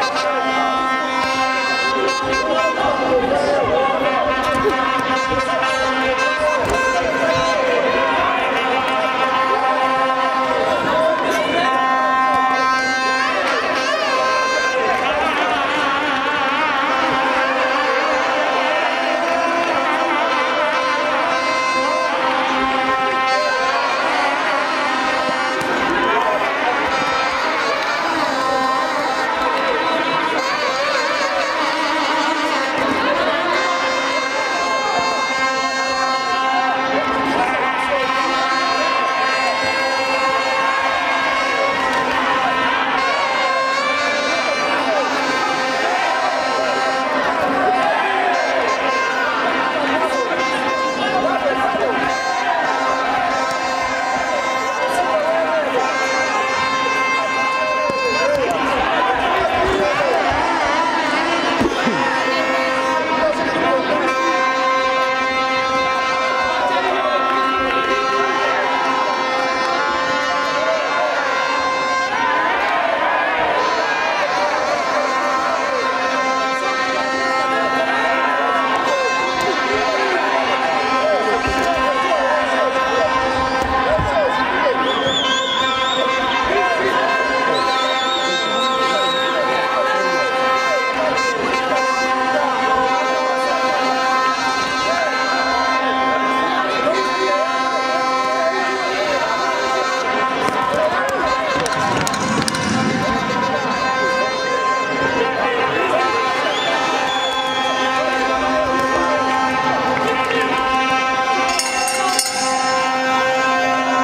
Yeah.